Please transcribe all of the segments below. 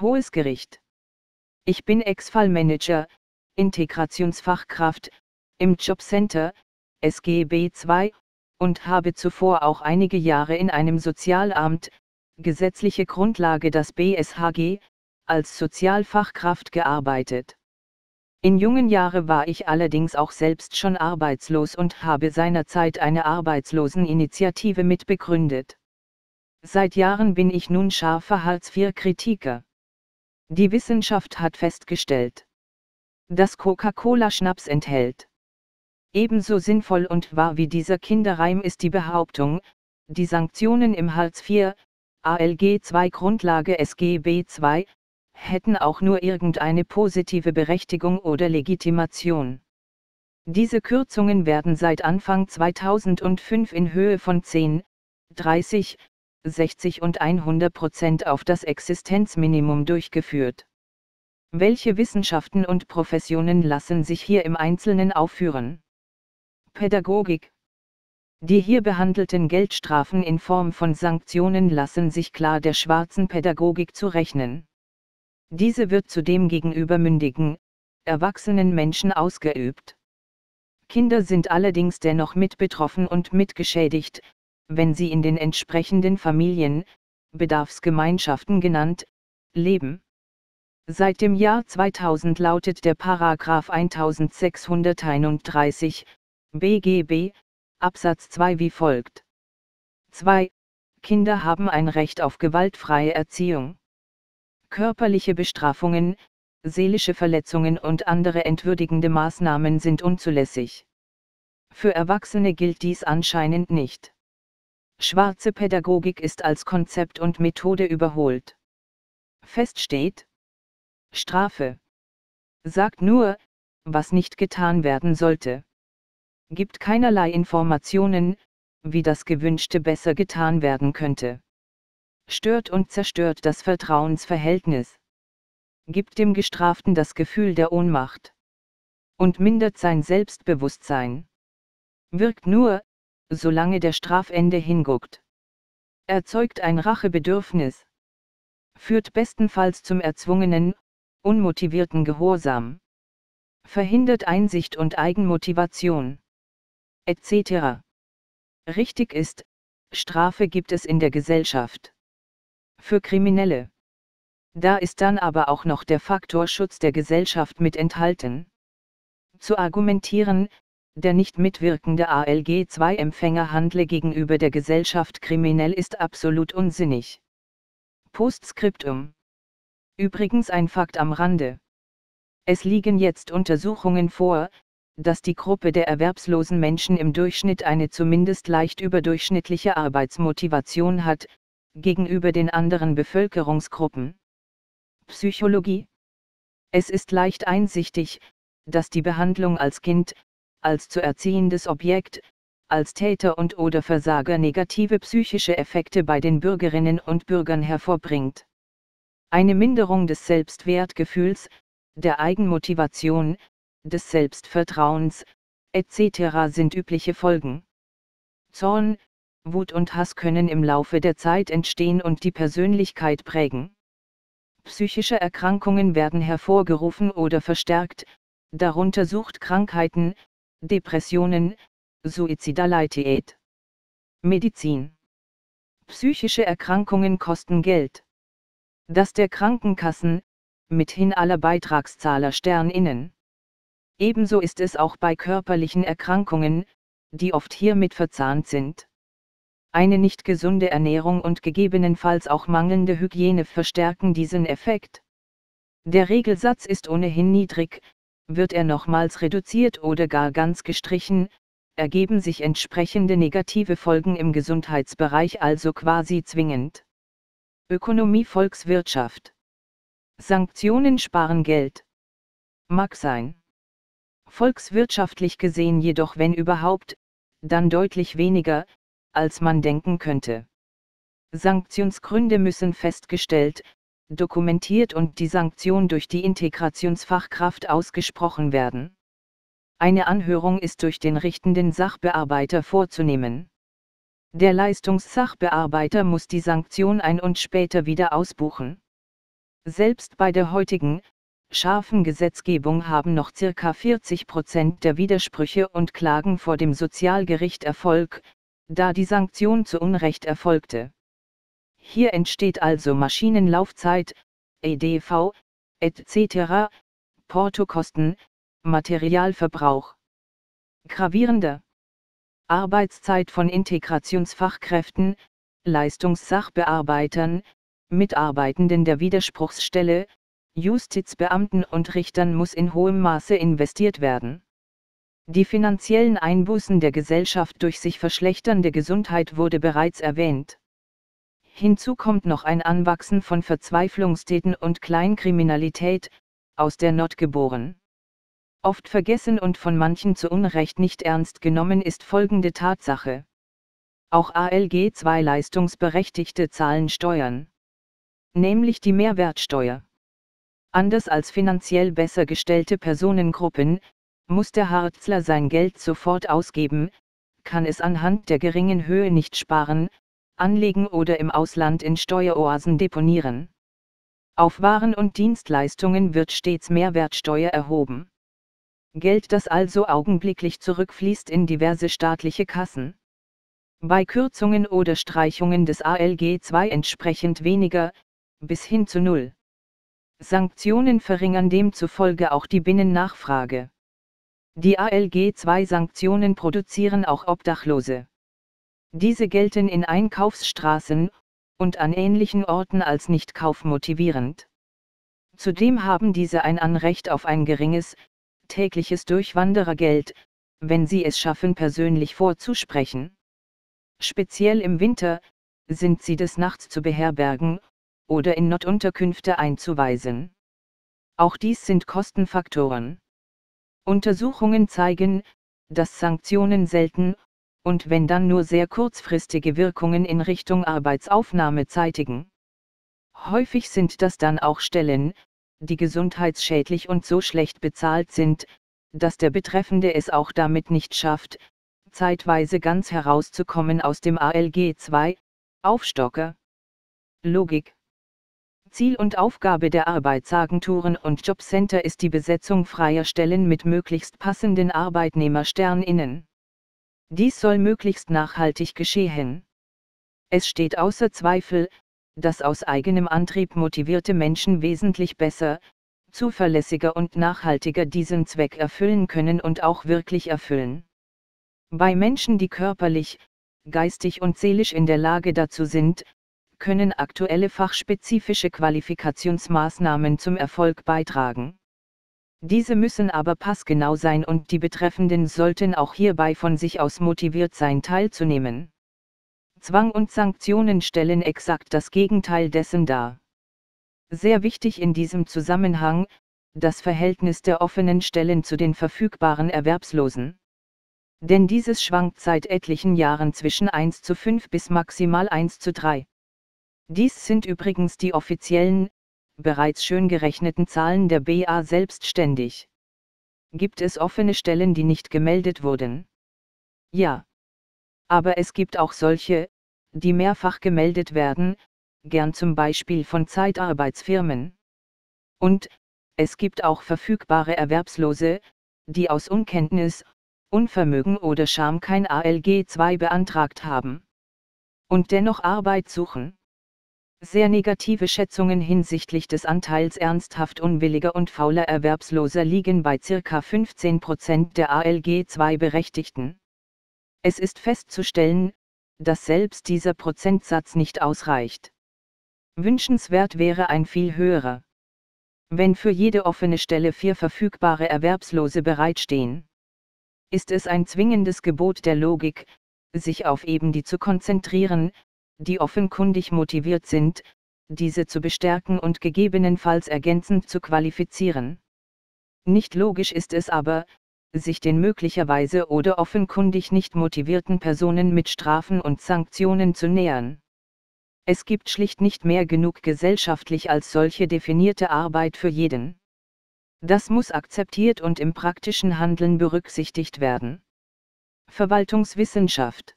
Hohes Gericht. Ich bin Ex-Fallmanager, Integrationsfachkraft, im Jobcenter, SGB II, und habe zuvor auch einige Jahre in einem Sozialamt, gesetzliche Grundlage das BSHG, als Sozialfachkraft gearbeitet. In jungen Jahren war ich allerdings auch selbst schon arbeitslos und habe seinerzeit eine Arbeitsloseninitiative mitbegründet. Seit Jahren bin ich nun scharfer Hartz-IV-Kritiker. Die Wissenschaft hat festgestellt, dass Coca-Cola Schnaps enthält. Ebenso sinnvoll und wahr wie dieser Kinderreim ist die Behauptung, die Sanktionen im Hartz IV, ALG II Grundlage SGB II, hätten auch nur irgendeine positive Berechtigung oder Legitimation. Diese Kürzungen werden seit Anfang 2005 in Höhe von 10, 30, 60 und 100 Prozent auf das Existenzminimum durchgeführt. Welche Wissenschaften und Professionen lassen sich hier im Einzelnen aufführen? Pädagogik. Die hier behandelten Geldstrafen in Form von Sanktionen lassen sich klar der schwarzen Pädagogik zurechnen. Diese wird zudem gegenüber mündigen, erwachsenen Menschen ausgeübt. Kinder sind allerdings dennoch mit betroffen und mitgeschädigt, wenn sie in den entsprechenden Familien, Bedarfsgemeinschaften genannt, leben. Seit dem Jahr 2000 lautet der Paragraph 1631 BGB, Absatz 2 wie folgt. 2. Kinder haben ein Recht auf gewaltfreie Erziehung. Körperliche Bestrafungen, seelische Verletzungen und andere entwürdigende Maßnahmen sind unzulässig. Für Erwachsene gilt dies anscheinend nicht. Schwarze Pädagogik ist als Konzept und Methode überholt. Fest steht, Strafe. Sagt nur, was nicht getan werden sollte. Gibt keinerlei Informationen, wie das Gewünschte besser getan werden könnte stört und zerstört das Vertrauensverhältnis. Gibt dem Gestraften das Gefühl der Ohnmacht. Und mindert sein Selbstbewusstsein. Wirkt nur, solange der Strafende hinguckt. Erzeugt ein Rachebedürfnis. Führt bestenfalls zum erzwungenen, unmotivierten Gehorsam. Verhindert Einsicht und Eigenmotivation. Etc. Richtig ist, Strafe gibt es in der Gesellschaft für Kriminelle. Da ist dann aber auch noch der Faktor Schutz der Gesellschaft mit enthalten. Zu argumentieren, der nicht mitwirkende ALG-2-Empfänger handle gegenüber der Gesellschaft kriminell ist absolut unsinnig. Postskriptum. Übrigens ein Fakt am Rande. Es liegen jetzt Untersuchungen vor, dass die Gruppe der erwerbslosen Menschen im Durchschnitt eine zumindest leicht überdurchschnittliche Arbeitsmotivation hat, gegenüber den anderen Bevölkerungsgruppen. Psychologie Es ist leicht einsichtig, dass die Behandlung als Kind, als zu erziehendes Objekt, als Täter und oder Versager negative psychische Effekte bei den Bürgerinnen und Bürgern hervorbringt. Eine Minderung des Selbstwertgefühls, der Eigenmotivation, des Selbstvertrauens, etc. sind übliche Folgen. Zorn, Wut und Hass können im Laufe der Zeit entstehen und die Persönlichkeit prägen. Psychische Erkrankungen werden hervorgerufen oder verstärkt, darunter Suchtkrankheiten, Depressionen, Suizidalität. Medizin. Psychische Erkrankungen kosten Geld. Das der Krankenkassen, mithin aller Beitragszahler Sterninnen. Ebenso ist es auch bei körperlichen Erkrankungen, die oft hiermit verzahnt sind. Eine nicht gesunde Ernährung und gegebenenfalls auch mangelnde Hygiene verstärken diesen Effekt. Der Regelsatz ist ohnehin niedrig, wird er nochmals reduziert oder gar ganz gestrichen, ergeben sich entsprechende negative Folgen im Gesundheitsbereich also quasi zwingend. Ökonomie Volkswirtschaft Sanktionen sparen Geld. Mag sein. Volkswirtschaftlich gesehen jedoch wenn überhaupt, dann deutlich weniger, als man denken könnte. Sanktionsgründe müssen festgestellt, dokumentiert und die Sanktion durch die Integrationsfachkraft ausgesprochen werden. Eine Anhörung ist durch den richtenden Sachbearbeiter vorzunehmen. Der Leistungssachbearbeiter muss die Sanktion ein und später wieder ausbuchen. Selbst bei der heutigen, scharfen Gesetzgebung haben noch circa 40 Prozent der Widersprüche und Klagen vor dem Sozialgericht Erfolg, da die Sanktion zu Unrecht erfolgte. Hier entsteht also Maschinenlaufzeit, EDV, etc., Portokosten, Materialverbrauch. Gravierender Arbeitszeit von Integrationsfachkräften, Leistungssachbearbeitern, Mitarbeitenden der Widerspruchsstelle, Justizbeamten und Richtern muss in hohem Maße investiert werden. Die finanziellen Einbußen der Gesellschaft durch sich verschlechternde Gesundheit wurde bereits erwähnt. Hinzu kommt noch ein Anwachsen von Verzweiflungstäten und Kleinkriminalität, aus der Not geboren. Oft vergessen und von manchen zu Unrecht nicht ernst genommen ist folgende Tatsache. Auch ALG 2 Leistungsberechtigte zahlen Steuern. Nämlich die Mehrwertsteuer. Anders als finanziell besser gestellte Personengruppen, muss der Harzler sein Geld sofort ausgeben, kann es anhand der geringen Höhe nicht sparen, anlegen oder im Ausland in Steueroasen deponieren. Auf Waren und Dienstleistungen wird stets Mehrwertsteuer erhoben. Geld, das also augenblicklich zurückfließt in diverse staatliche Kassen. Bei Kürzungen oder Streichungen des ALG 2 entsprechend weniger, bis hin zu Null. Sanktionen verringern demzufolge auch die Binnennachfrage. Die ALG 2 Sanktionen produzieren auch Obdachlose. Diese gelten in Einkaufsstraßen und an ähnlichen Orten als nicht kaufmotivierend. Zudem haben diese ein Anrecht auf ein geringes, tägliches Durchwanderergeld, wenn sie es schaffen persönlich vorzusprechen. Speziell im Winter, sind sie des Nachts zu beherbergen, oder in Notunterkünfte einzuweisen. Auch dies sind Kostenfaktoren. Untersuchungen zeigen, dass Sanktionen selten, und wenn dann nur sehr kurzfristige Wirkungen in Richtung Arbeitsaufnahme zeitigen. Häufig sind das dann auch Stellen, die gesundheitsschädlich und so schlecht bezahlt sind, dass der Betreffende es auch damit nicht schafft, zeitweise ganz herauszukommen aus dem ALG 2, Aufstocker. Logik. Ziel und Aufgabe der Arbeitsagenturen und Jobcenter ist die Besetzung freier Stellen mit möglichst passenden ArbeitnehmersternInnen. Dies soll möglichst nachhaltig geschehen. Es steht außer Zweifel, dass aus eigenem Antrieb motivierte Menschen wesentlich besser, zuverlässiger und nachhaltiger diesen Zweck erfüllen können und auch wirklich erfüllen. Bei Menschen, die körperlich, geistig und seelisch in der Lage dazu sind, können aktuelle fachspezifische Qualifikationsmaßnahmen zum Erfolg beitragen. Diese müssen aber passgenau sein und die Betreffenden sollten auch hierbei von sich aus motiviert sein teilzunehmen. Zwang und Sanktionen stellen exakt das Gegenteil dessen dar. Sehr wichtig in diesem Zusammenhang, das Verhältnis der offenen Stellen zu den verfügbaren Erwerbslosen. Denn dieses schwankt seit etlichen Jahren zwischen 1 zu 5 bis maximal 1 zu 3. Dies sind übrigens die offiziellen, bereits schön gerechneten Zahlen der BA selbstständig. Gibt es offene Stellen, die nicht gemeldet wurden? Ja. Aber es gibt auch solche, die mehrfach gemeldet werden, gern zum Beispiel von Zeitarbeitsfirmen. Und, es gibt auch verfügbare Erwerbslose, die aus Unkenntnis, Unvermögen oder Scham kein ALG 2 beantragt haben. Und dennoch Arbeit suchen. Sehr negative Schätzungen hinsichtlich des Anteils ernsthaft unwilliger und fauler Erwerbsloser liegen bei ca. 15% der ALG 2 Berechtigten. Es ist festzustellen, dass selbst dieser Prozentsatz nicht ausreicht. Wünschenswert wäre ein viel höherer. Wenn für jede offene Stelle vier verfügbare Erwerbslose bereitstehen, ist es ein zwingendes Gebot der Logik, sich auf eben die zu konzentrieren, die offenkundig motiviert sind, diese zu bestärken und gegebenenfalls ergänzend zu qualifizieren. Nicht logisch ist es aber, sich den möglicherweise oder offenkundig nicht motivierten Personen mit Strafen und Sanktionen zu nähern. Es gibt schlicht nicht mehr genug gesellschaftlich als solche definierte Arbeit für jeden. Das muss akzeptiert und im praktischen Handeln berücksichtigt werden. Verwaltungswissenschaft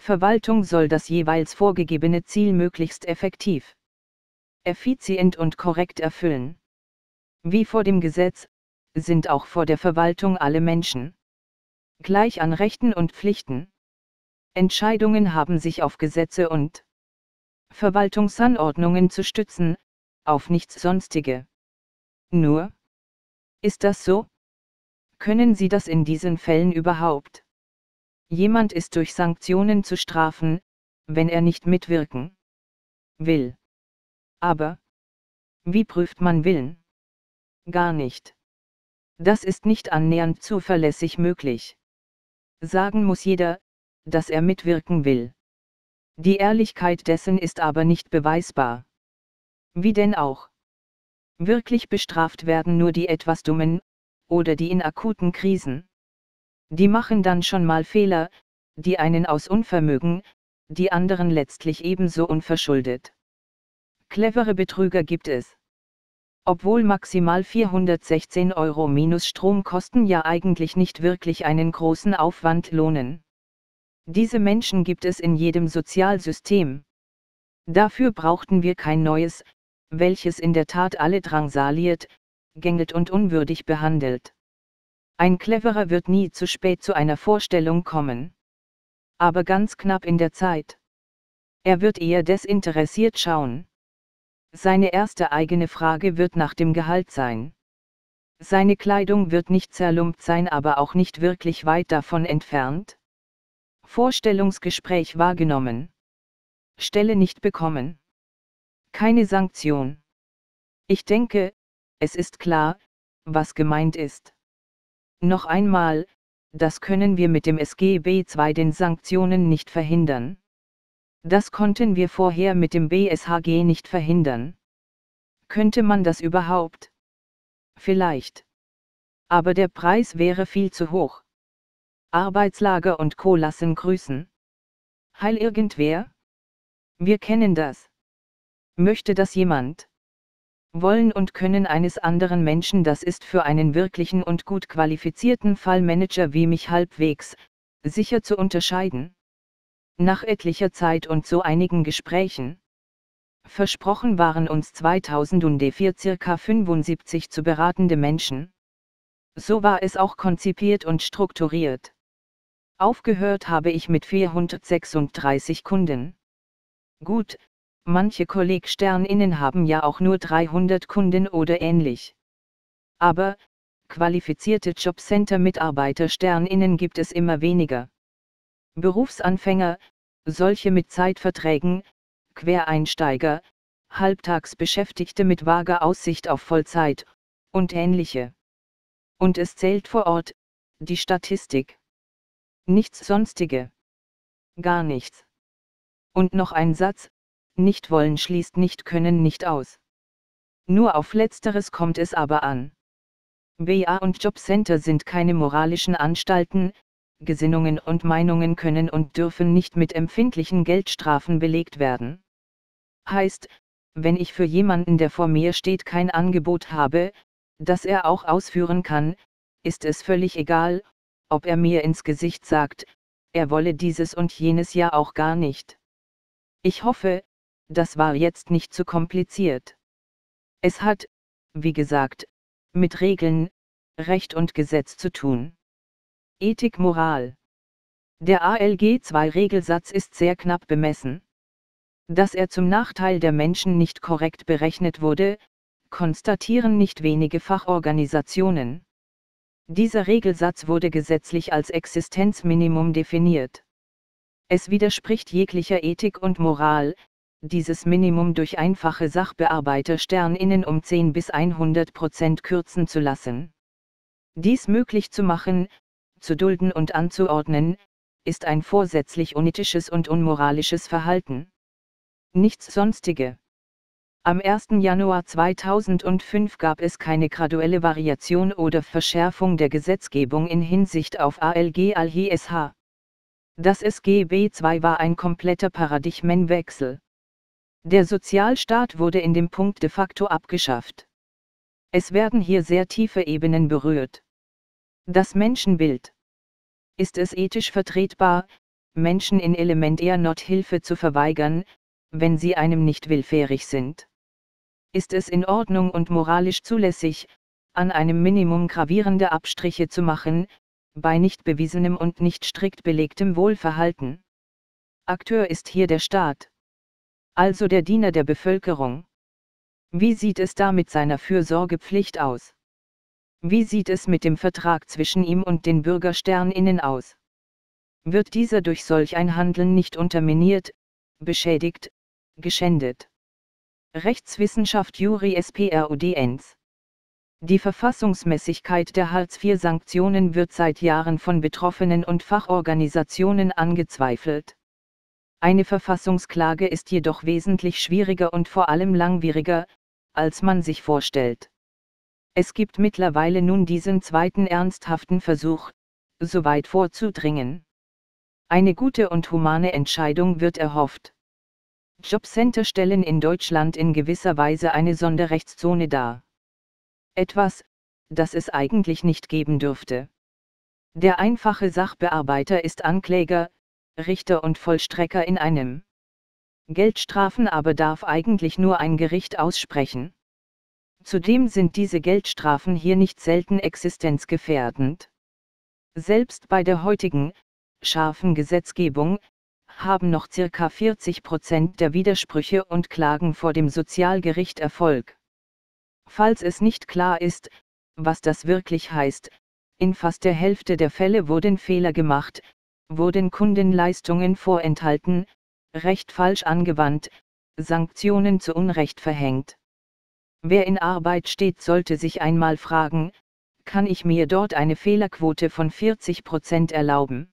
Verwaltung soll das jeweils vorgegebene Ziel möglichst effektiv effizient und korrekt erfüllen. Wie vor dem Gesetz, sind auch vor der Verwaltung alle Menschen gleich an Rechten und Pflichten. Entscheidungen haben sich auf Gesetze und Verwaltungsanordnungen zu stützen, auf nichts sonstige. Nur? Ist das so? Können Sie das in diesen Fällen überhaupt? Jemand ist durch Sanktionen zu strafen, wenn er nicht mitwirken will. Aber, wie prüft man Willen? Gar nicht. Das ist nicht annähernd zuverlässig möglich. Sagen muss jeder, dass er mitwirken will. Die Ehrlichkeit dessen ist aber nicht beweisbar. Wie denn auch? Wirklich bestraft werden nur die etwas dummen, oder die in akuten Krisen. Die machen dann schon mal Fehler, die einen aus Unvermögen, die anderen letztlich ebenso unverschuldet. Clevere Betrüger gibt es. Obwohl maximal 416 Euro minus Stromkosten ja eigentlich nicht wirklich einen großen Aufwand lohnen. Diese Menschen gibt es in jedem Sozialsystem. Dafür brauchten wir kein neues, welches in der Tat alle drangsaliert, gängelt und unwürdig behandelt. Ein Cleverer wird nie zu spät zu einer Vorstellung kommen. Aber ganz knapp in der Zeit. Er wird eher desinteressiert schauen. Seine erste eigene Frage wird nach dem Gehalt sein. Seine Kleidung wird nicht zerlumpt sein, aber auch nicht wirklich weit davon entfernt. Vorstellungsgespräch wahrgenommen. Stelle nicht bekommen. Keine Sanktion. Ich denke, es ist klar, was gemeint ist. Noch einmal, das können wir mit dem SGB II den Sanktionen nicht verhindern. Das konnten wir vorher mit dem BSHG nicht verhindern. Könnte man das überhaupt? Vielleicht. Aber der Preis wäre viel zu hoch. Arbeitslager und Co. lassen grüßen. Heil irgendwer? Wir kennen das. Möchte das jemand? Wollen und Können eines anderen Menschen das ist für einen wirklichen und gut qualifizierten Fallmanager wie mich halbwegs, sicher zu unterscheiden. Nach etlicher Zeit und so einigen Gesprächen. Versprochen waren uns 2004 circa 75 zu beratende Menschen. So war es auch konzipiert und strukturiert. Aufgehört habe ich mit 436 Kunden. Gut, manche Kollegsterninnen haben ja auch nur 300 Kunden oder ähnlich. Aber, qualifizierte Jobcenter-Mitarbeiter-Sterninnen gibt es immer weniger. Berufsanfänger, solche mit Zeitverträgen, Quereinsteiger, Halbtagsbeschäftigte mit vager Aussicht auf Vollzeit, und ähnliche. Und es zählt vor Ort, die Statistik. Nichts sonstige. Gar nichts. Und noch ein Satz, nicht wollen schließt nicht können nicht aus. Nur auf letzteres kommt es aber an. BA und Jobcenter sind keine moralischen Anstalten, Gesinnungen und Meinungen können und dürfen nicht mit empfindlichen Geldstrafen belegt werden. Heißt, wenn ich für jemanden, der vor mir steht, kein Angebot habe, das er auch ausführen kann, ist es völlig egal, ob er mir ins Gesicht sagt, er wolle dieses und jenes ja auch gar nicht. Ich hoffe, das war jetzt nicht zu kompliziert. Es hat, wie gesagt, mit Regeln, Recht und Gesetz zu tun. Ethik Moral. Der ALG-2-Regelsatz ist sehr knapp bemessen. Dass er zum Nachteil der Menschen nicht korrekt berechnet wurde, konstatieren nicht wenige Fachorganisationen. Dieser Regelsatz wurde gesetzlich als Existenzminimum definiert. Es widerspricht jeglicher Ethik und Moral, dieses Minimum durch einfache Sachbearbeiter Sterninnen um 10 bis 100 Prozent kürzen zu lassen. Dies möglich zu machen, zu dulden und anzuordnen, ist ein vorsätzlich unethisches und unmoralisches Verhalten. Nichts sonstige. Am 1. Januar 2005 gab es keine graduelle Variation oder Verschärfung der Gesetzgebung in Hinsicht auf ALG ALHSH. Das SGB II war ein kompletter Paradigmenwechsel. Der Sozialstaat wurde in dem Punkt de facto abgeschafft. Es werden hier sehr tiefe Ebenen berührt. Das Menschenbild. Ist es ethisch vertretbar, Menschen in Element eher Not Hilfe zu verweigern, wenn sie einem nicht willfährig sind? ist es in Ordnung und moralisch zulässig, an einem Minimum gravierende Abstriche zu machen, bei nicht bewiesenem und nicht strikt belegtem Wohlverhalten. Akteur ist hier der Staat. Also der Diener der Bevölkerung. Wie sieht es da mit seiner Fürsorgepflicht aus? Wie sieht es mit dem Vertrag zwischen ihm und den Bürgersterninnen aus? Wird dieser durch solch ein Handeln nicht unterminiert, beschädigt, geschändet? Rechtswissenschaft Juri SPRUDNs die Verfassungsmäßigkeit der Hartz-IV-Sanktionen wird seit Jahren von Betroffenen und Fachorganisationen angezweifelt. Eine Verfassungsklage ist jedoch wesentlich schwieriger und vor allem langwieriger, als man sich vorstellt. Es gibt mittlerweile nun diesen zweiten ernsthaften Versuch, so weit vorzudringen. Eine gute und humane Entscheidung wird erhofft. Jobcenter stellen in Deutschland in gewisser Weise eine Sonderrechtszone dar. Etwas, das es eigentlich nicht geben dürfte. Der einfache Sachbearbeiter ist Ankläger, Richter und Vollstrecker in einem. Geldstrafen aber darf eigentlich nur ein Gericht aussprechen. Zudem sind diese Geldstrafen hier nicht selten existenzgefährdend. Selbst bei der heutigen, scharfen Gesetzgebung, haben noch circa 40 Prozent der Widersprüche und Klagen vor dem Sozialgericht Erfolg. Falls es nicht klar ist, was das wirklich heißt, in fast der Hälfte der Fälle wurden Fehler gemacht, wurden Kundenleistungen vorenthalten, Recht falsch angewandt, Sanktionen zu Unrecht verhängt. Wer in Arbeit steht, sollte sich einmal fragen, kann ich mir dort eine Fehlerquote von 40% erlauben?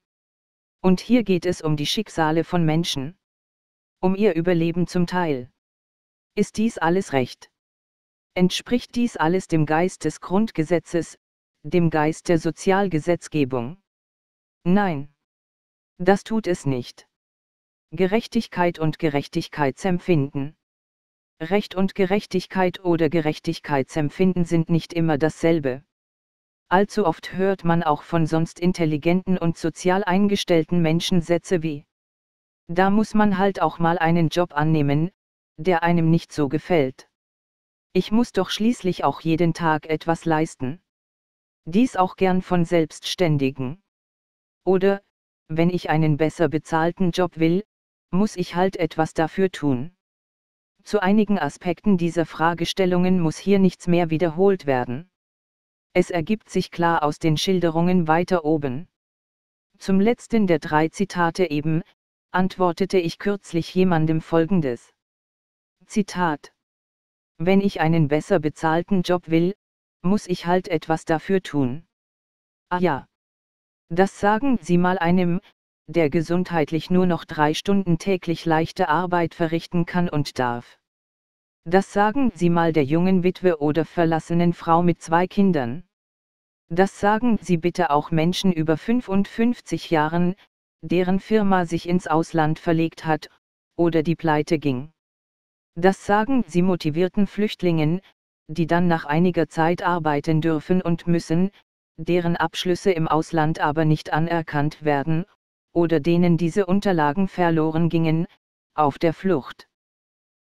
Und hier geht es um die Schicksale von Menschen. Um ihr Überleben zum Teil. Ist dies alles recht? Entspricht dies alles dem Geist des Grundgesetzes, dem Geist der Sozialgesetzgebung? Nein. Das tut es nicht. Gerechtigkeit und Gerechtigkeitsempfinden. Recht und Gerechtigkeit oder Gerechtigkeitsempfinden sind nicht immer dasselbe. Allzu oft hört man auch von sonst intelligenten und sozial eingestellten Menschen Sätze wie Da muss man halt auch mal einen Job annehmen, der einem nicht so gefällt. Ich muss doch schließlich auch jeden Tag etwas leisten. Dies auch gern von Selbstständigen. Oder, wenn ich einen besser bezahlten Job will, muss ich halt etwas dafür tun. Zu einigen Aspekten dieser Fragestellungen muss hier nichts mehr wiederholt werden. Es ergibt sich klar aus den Schilderungen weiter oben. Zum letzten der drei Zitate eben, antwortete ich kürzlich jemandem folgendes. Zitat wenn ich einen besser bezahlten Job will, muss ich halt etwas dafür tun. Ah ja. Das sagen Sie mal einem, der gesundheitlich nur noch drei Stunden täglich leichte Arbeit verrichten kann und darf. Das sagen Sie mal der jungen Witwe oder verlassenen Frau mit zwei Kindern. Das sagen Sie bitte auch Menschen über 55 Jahren, deren Firma sich ins Ausland verlegt hat, oder die pleite ging. Das sagen sie motivierten Flüchtlingen, die dann nach einiger Zeit arbeiten dürfen und müssen, deren Abschlüsse im Ausland aber nicht anerkannt werden, oder denen diese Unterlagen verloren gingen, auf der Flucht.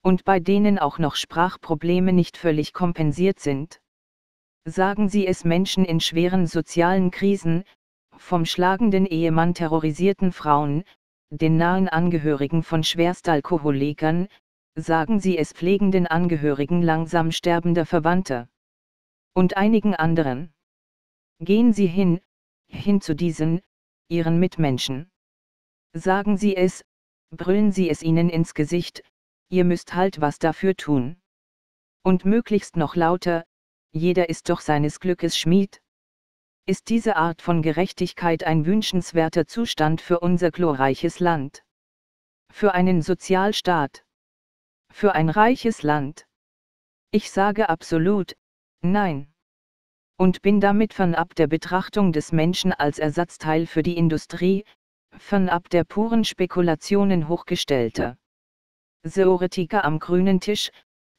Und bei denen auch noch Sprachprobleme nicht völlig kompensiert sind. Sagen Sie es Menschen in schweren sozialen Krisen, vom schlagenden Ehemann terrorisierten Frauen, den nahen Angehörigen von Schwerstalkoholikern, sagen sie es pflegenden Angehörigen langsam sterbender Verwandter. Und einigen anderen. Gehen Sie hin, hin zu diesen, Ihren Mitmenschen. Sagen Sie es, brüllen Sie es ihnen ins Gesicht, ihr müsst halt was dafür tun. Und möglichst noch lauter, jeder ist doch seines Glückes Schmied. Ist diese Art von Gerechtigkeit ein wünschenswerter Zustand für unser glorreiches Land? Für einen Sozialstaat? Für ein reiches Land. Ich sage absolut, nein. Und bin damit fernab der Betrachtung des Menschen als Ersatzteil für die Industrie, fernab der puren Spekulationen hochgestellter Theoretiker am grünen Tisch,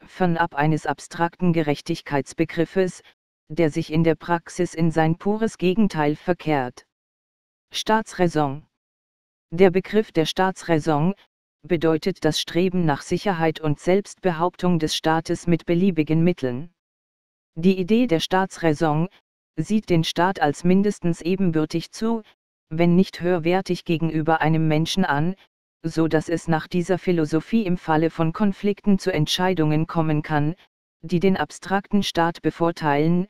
fernab eines abstrakten Gerechtigkeitsbegriffes, der sich in der Praxis in sein pures Gegenteil verkehrt. Staatsräson. Der Begriff der Staatsräson, bedeutet das Streben nach Sicherheit und Selbstbehauptung des Staates mit beliebigen Mitteln. Die Idee der Staatsräson sieht den Staat als mindestens ebenbürtig zu, wenn nicht höherwertig gegenüber einem Menschen an, so dass es nach dieser Philosophie im Falle von Konflikten zu Entscheidungen kommen kann, die den abstrakten Staat bevorteilen,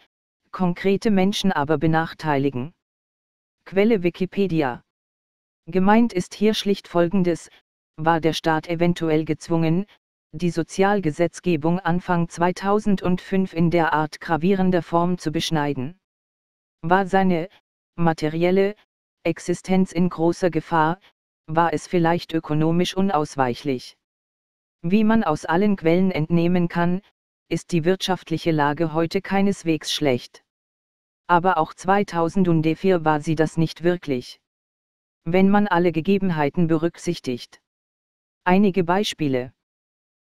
konkrete Menschen aber benachteiligen. Quelle Wikipedia Gemeint ist hier schlicht Folgendes, war der Staat eventuell gezwungen, die Sozialgesetzgebung Anfang 2005 in der Art gravierender Form zu beschneiden. War seine, materielle, Existenz in großer Gefahr, war es vielleicht ökonomisch unausweichlich. Wie man aus allen Quellen entnehmen kann, ist die wirtschaftliche Lage heute keineswegs schlecht. Aber auch 2004 war sie das nicht wirklich. Wenn man alle Gegebenheiten berücksichtigt. Einige Beispiele.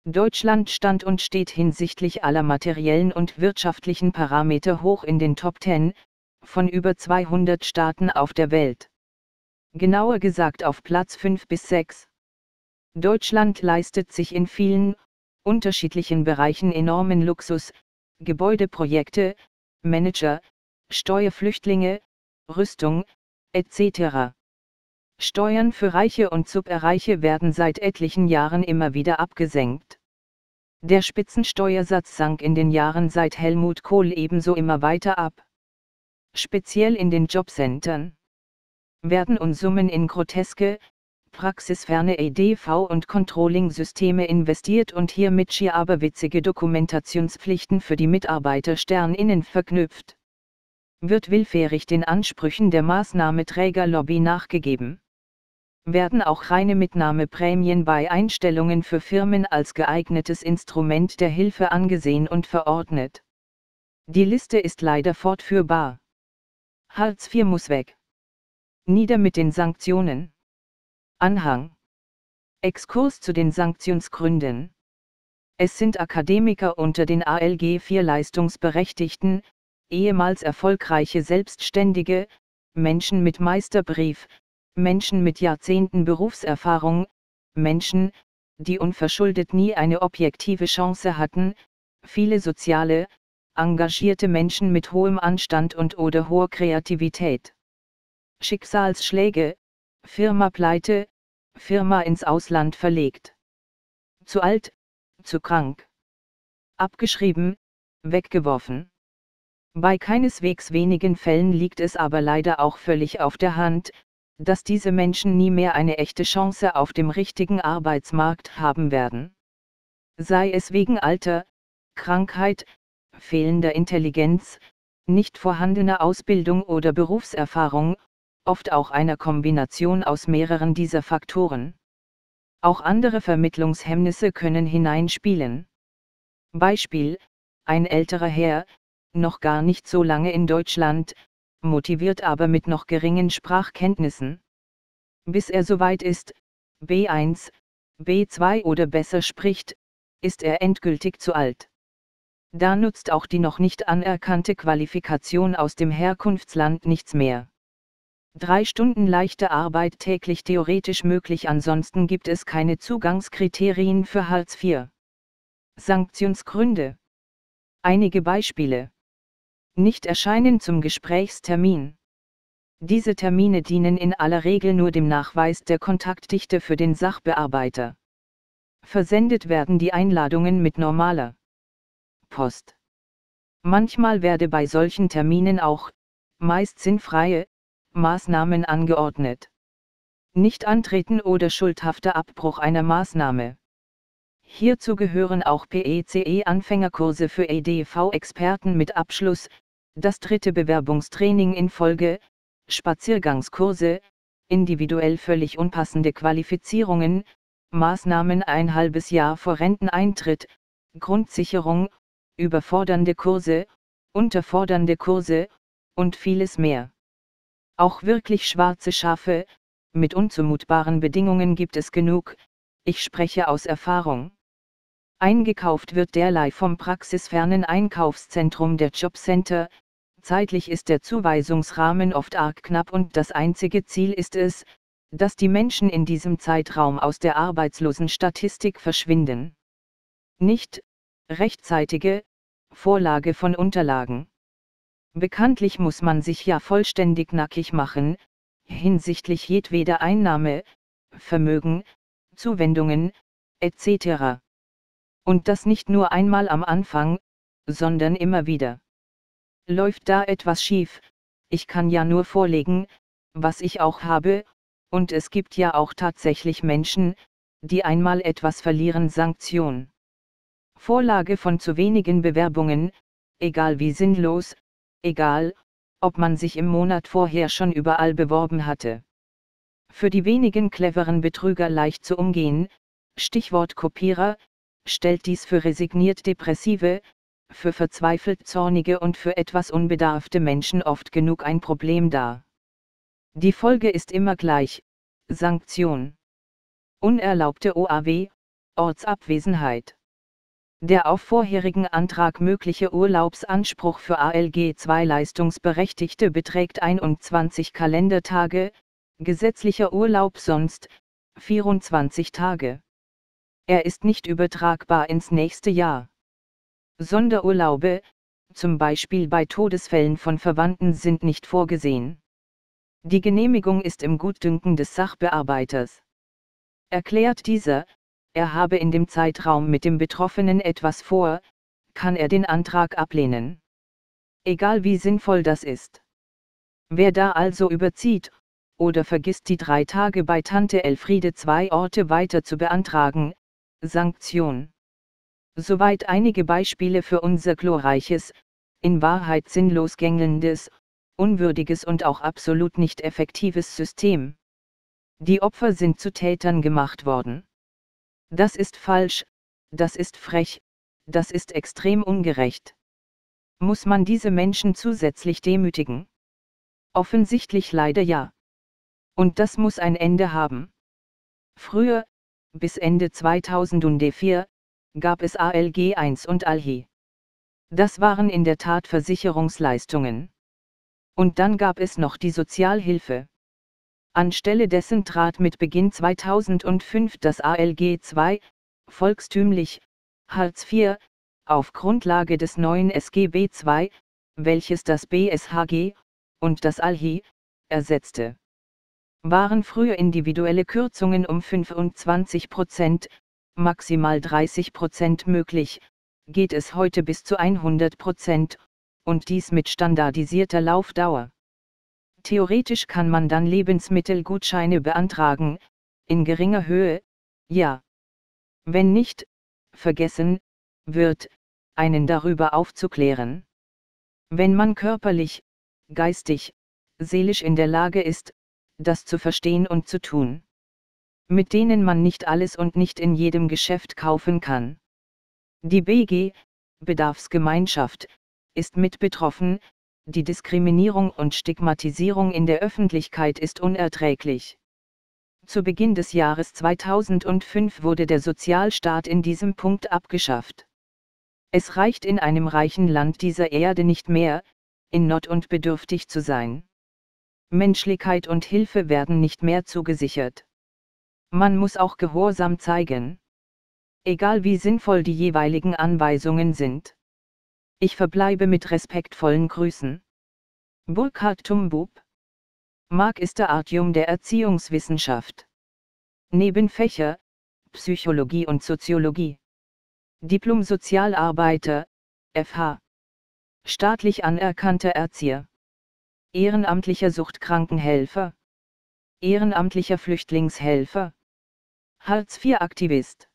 Deutschland stand und steht hinsichtlich aller materiellen und wirtschaftlichen Parameter hoch in den Top 10, von über 200 Staaten auf der Welt. Genauer gesagt auf Platz 5 bis 6. Deutschland leistet sich in vielen, unterschiedlichen Bereichen enormen Luxus, Gebäudeprojekte, Manager, Steuerflüchtlinge, Rüstung, etc. Steuern für Reiche und Superreiche werden seit etlichen Jahren immer wieder abgesenkt. Der Spitzensteuersatz sank in den Jahren seit Helmut Kohl ebenso immer weiter ab speziell in den Jobcentern. Werden Unsummen in groteske, praxisferne EDV- und Controlling-Systeme investiert und hiermit schier aberwitzige Dokumentationspflichten für die Mitarbeiter SternInnen verknüpft. Wird willfährig den Ansprüchen der Maßnahmeträgerlobby nachgegeben? Werden auch reine Mitnahmeprämien bei Einstellungen für Firmen als geeignetes Instrument der Hilfe angesehen und verordnet? Die Liste ist leider fortführbar. Hartz IV muss weg. Nieder mit den Sanktionen. Anhang. Exkurs zu den Sanktionsgründen. Es sind Akademiker unter den ALG 4 Leistungsberechtigten, ehemals erfolgreiche Selbstständige, Menschen mit Meisterbrief, Menschen mit Jahrzehnten Berufserfahrung, Menschen, die unverschuldet nie eine objektive Chance hatten, viele soziale, engagierte Menschen mit hohem Anstand und oder hoher Kreativität. Schicksalsschläge, Firma pleite, Firma ins Ausland verlegt. Zu alt, zu krank. Abgeschrieben, weggeworfen. Bei keineswegs wenigen Fällen liegt es aber leider auch völlig auf der Hand, dass diese Menschen nie mehr eine echte Chance auf dem richtigen Arbeitsmarkt haben werden. Sei es wegen Alter, Krankheit, fehlender Intelligenz, nicht vorhandener Ausbildung oder Berufserfahrung, oft auch einer Kombination aus mehreren dieser Faktoren. Auch andere Vermittlungshemmnisse können hineinspielen. Beispiel, ein älterer Herr, noch gar nicht so lange in Deutschland, motiviert aber mit noch geringen Sprachkenntnissen. Bis er soweit ist, B1, B2 oder besser spricht, ist er endgültig zu alt. Da nutzt auch die noch nicht anerkannte Qualifikation aus dem Herkunftsland nichts mehr. Drei Stunden leichte Arbeit täglich theoretisch möglich, ansonsten gibt es keine Zugangskriterien für Hartz IV. Sanktionsgründe. Einige Beispiele. Nicht erscheinen zum Gesprächstermin. Diese Termine dienen in aller Regel nur dem Nachweis der Kontaktdichte für den Sachbearbeiter. Versendet werden die Einladungen mit normaler Post. Manchmal werde bei solchen Terminen auch, meist sinnfreie, Maßnahmen angeordnet. Nicht antreten oder schuldhafter Abbruch einer Maßnahme. Hierzu gehören auch PECE-Anfängerkurse für EDV-Experten mit Abschluss, das dritte Bewerbungstraining in Folge, Spaziergangskurse, individuell völlig unpassende Qualifizierungen, Maßnahmen ein halbes Jahr vor Renteneintritt, Grundsicherung, überfordernde Kurse, unterfordernde Kurse, und vieles mehr. Auch wirklich schwarze Schafe, mit unzumutbaren Bedingungen gibt es genug, ich spreche aus Erfahrung. Eingekauft wird derlei vom praxisfernen Einkaufszentrum der Jobcenter, zeitlich ist der Zuweisungsrahmen oft arg knapp und das einzige Ziel ist es, dass die Menschen in diesem Zeitraum aus der Arbeitslosenstatistik verschwinden. Nicht rechtzeitige Vorlage von Unterlagen. Bekanntlich muss man sich ja vollständig nackig machen, hinsichtlich jedweder Einnahme, Vermögen, Zuwendungen, etc. Und das nicht nur einmal am Anfang, sondern immer wieder. Läuft da etwas schief, ich kann ja nur vorlegen, was ich auch habe, und es gibt ja auch tatsächlich Menschen, die einmal etwas verlieren Sanktion. Vorlage von zu wenigen Bewerbungen, egal wie sinnlos, egal, ob man sich im Monat vorher schon überall beworben hatte. Für die wenigen cleveren Betrüger leicht zu umgehen, Stichwort Kopierer, stellt dies für resigniert Depressive, für verzweifelt Zornige und für etwas unbedarfte Menschen oft genug ein Problem dar. Die Folge ist immer gleich, Sanktion. Unerlaubte OAW, Ortsabwesenheit. Der auf vorherigen Antrag mögliche Urlaubsanspruch für ALG 2 Leistungsberechtigte beträgt 21 Kalendertage, gesetzlicher Urlaub sonst 24 Tage. Er ist nicht übertragbar ins nächste Jahr. Sonderurlaube, zum Beispiel bei Todesfällen von Verwandten, sind nicht vorgesehen. Die Genehmigung ist im Gutdünken des Sachbearbeiters. Erklärt dieser, er habe in dem Zeitraum mit dem Betroffenen etwas vor, kann er den Antrag ablehnen. Egal wie sinnvoll das ist. Wer da also überzieht, oder vergisst die drei Tage bei Tante Elfriede zwei Orte weiter zu beantragen, Sanktion. Soweit einige Beispiele für unser glorreiches, in Wahrheit sinnlos gängelndes, unwürdiges und auch absolut nicht effektives System. Die Opfer sind zu Tätern gemacht worden. Das ist falsch, das ist frech, das ist extrem ungerecht. Muss man diese Menschen zusätzlich demütigen? Offensichtlich leider ja. Und das muss ein Ende haben. Früher, bis Ende 2004, gab es ALG 1 und ALHI. Das waren in der Tat Versicherungsleistungen. Und dann gab es noch die Sozialhilfe. Anstelle dessen trat mit Beginn 2005 das ALG II, volkstümlich, Hartz IV, auf Grundlage des neuen SGB II, welches das BSHG und das ALHI ersetzte. Waren früher individuelle Kürzungen um 25 Prozent, maximal 30 Prozent möglich, geht es heute bis zu 100 Prozent, und dies mit standardisierter Laufdauer. Theoretisch kann man dann Lebensmittelgutscheine beantragen, in geringer Höhe, ja. Wenn nicht, vergessen, wird, einen darüber aufzuklären. Wenn man körperlich, geistig, seelisch in der Lage ist, das zu verstehen und zu tun. Mit denen man nicht alles und nicht in jedem Geschäft kaufen kann. Die BG, Bedarfsgemeinschaft, ist mit betroffen, die Diskriminierung und Stigmatisierung in der Öffentlichkeit ist unerträglich. Zu Beginn des Jahres 2005 wurde der Sozialstaat in diesem Punkt abgeschafft. Es reicht in einem reichen Land dieser Erde nicht mehr, in Not und bedürftig zu sein. Menschlichkeit und Hilfe werden nicht mehr zugesichert. Man muss auch Gehorsam zeigen. Egal wie sinnvoll die jeweiligen Anweisungen sind. Ich verbleibe mit respektvollen Grüßen. Burkhard Tumbub. Magisterartium der Erziehungswissenschaft. Nebenfächer, Psychologie und Soziologie. Diplom Sozialarbeiter, FH. Staatlich anerkannter Erzieher. Ehrenamtlicher Suchtkrankenhelfer. Ehrenamtlicher Flüchtlingshelfer. Hartz-IV-Aktivist.